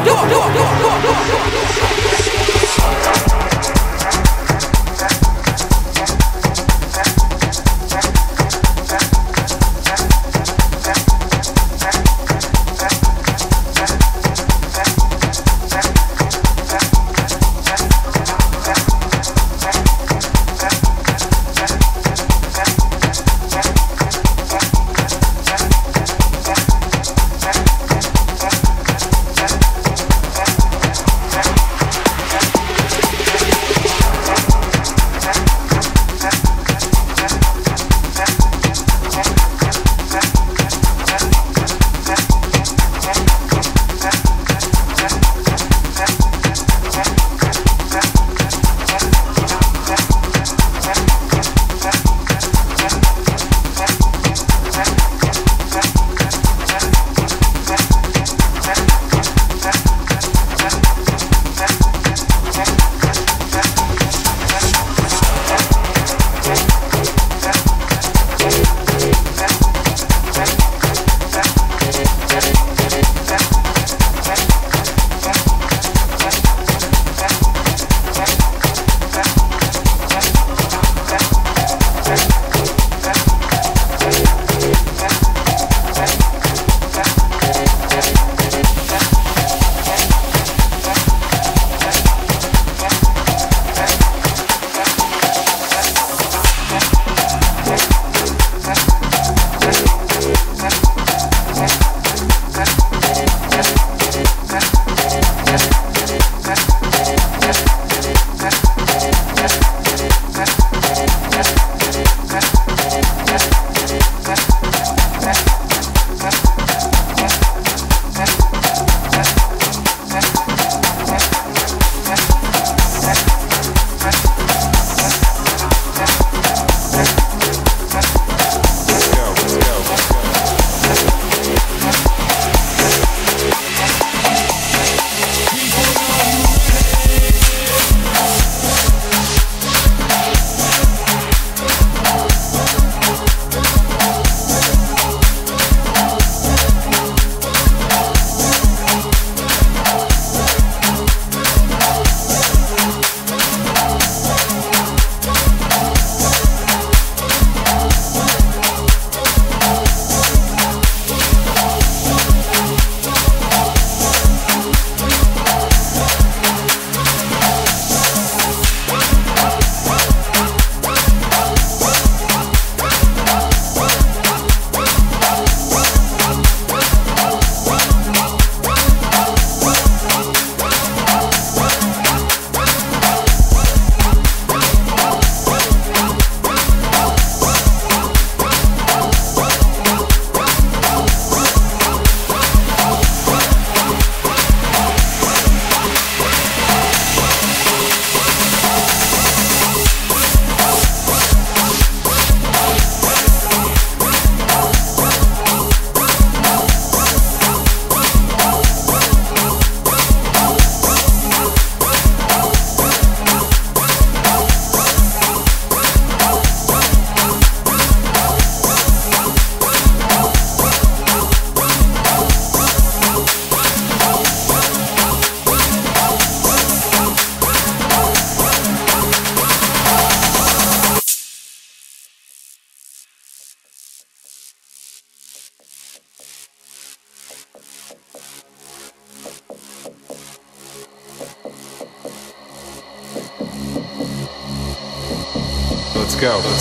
给我给我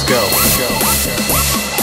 go. go.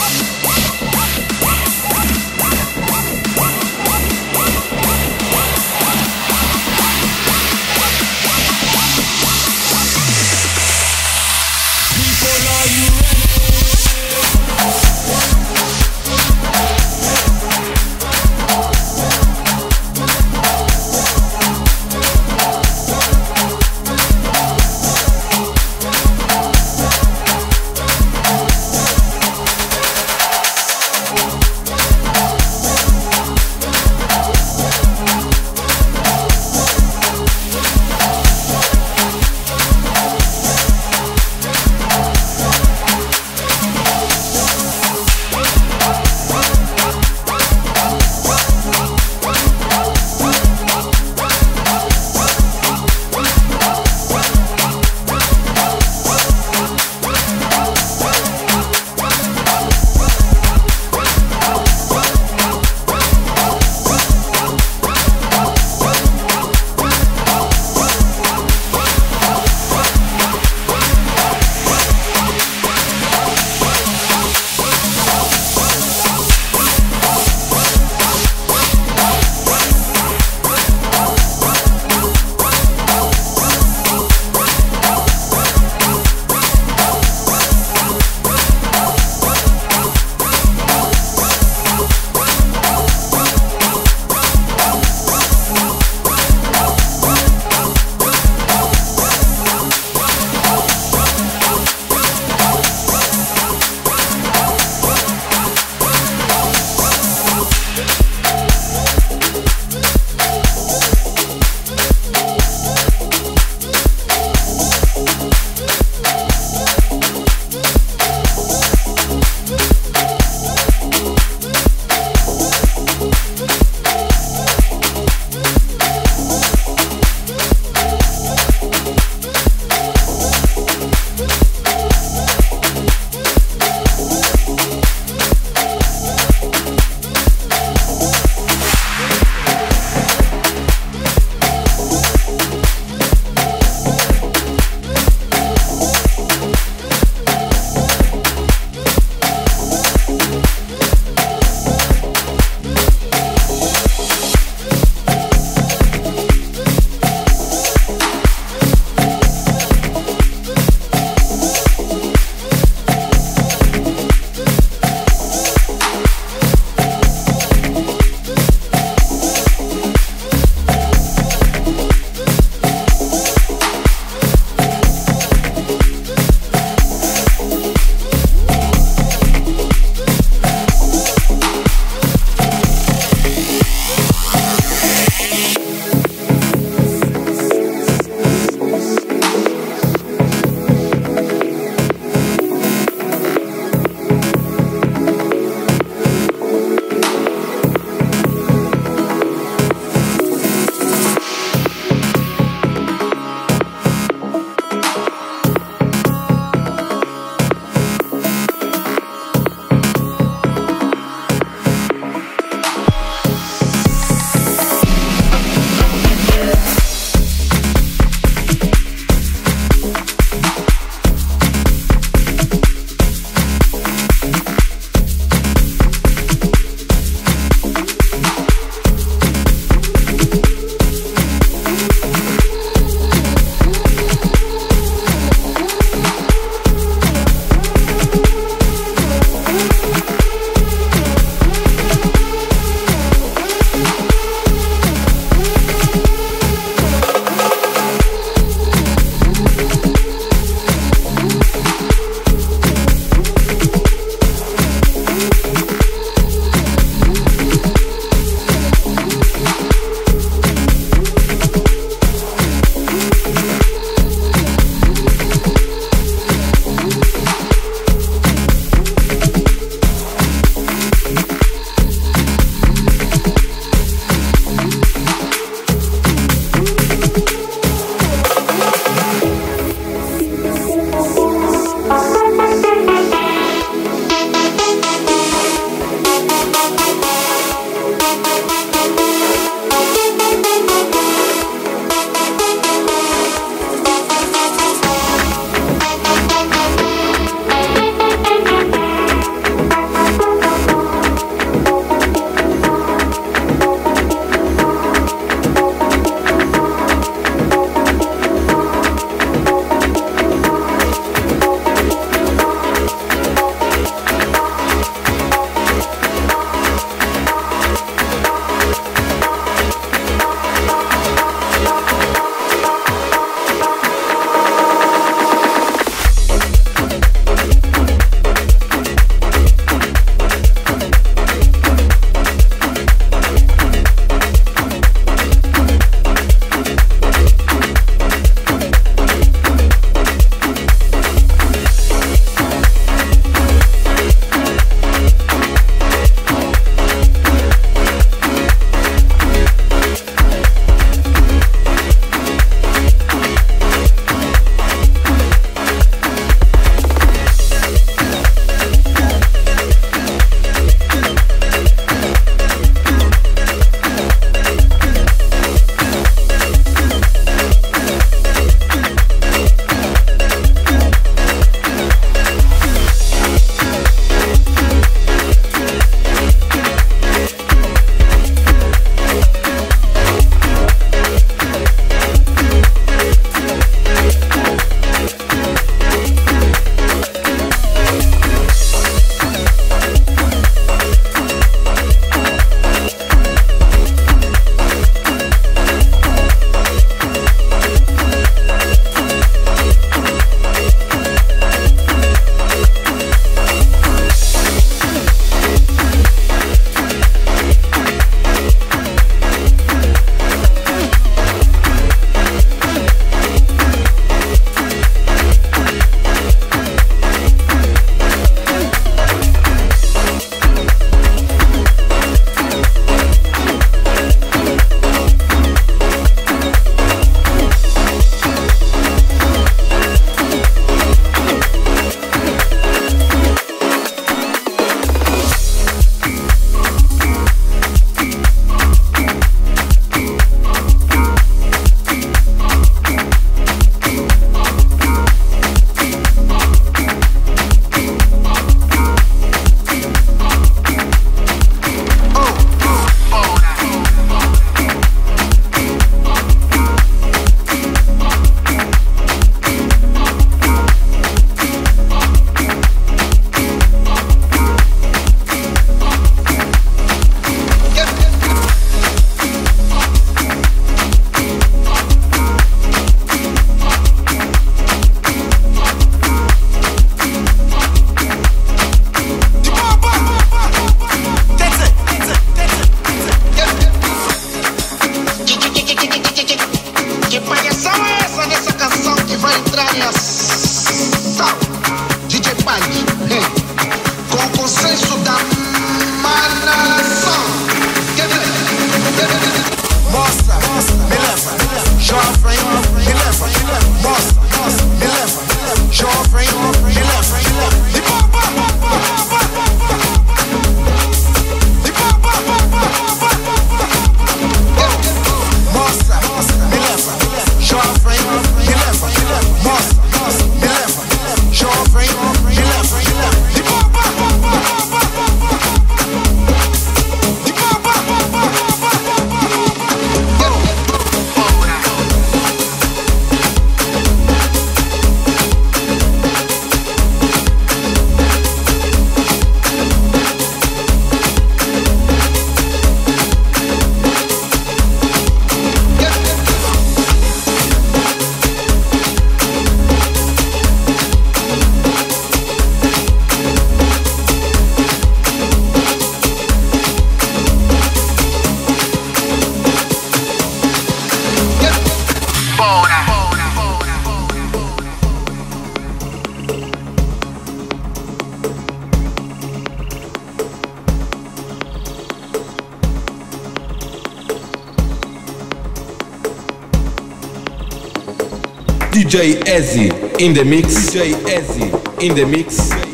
DJ Ezzy in the mix. DJ Ezzy in the mix.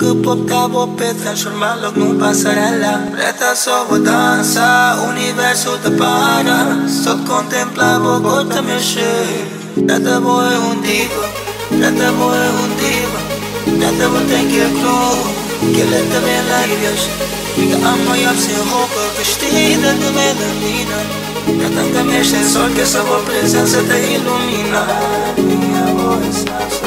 câmpul ca o petre și urma loc nu pasarela Preta să o dansa, universul te pară. Să contempla Bogota mi și Preta voi un diva, preta voi un diva Preta voi te închirclu, chile te vei la iubioși Că am noi alți în hopă, că știi de te de mine Preta-mi că mi ești în sol, că să vă prezent să te ilumina Mine voi să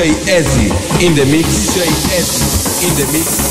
DJ Ezzy in the mix. DJ Ezzy in the mix.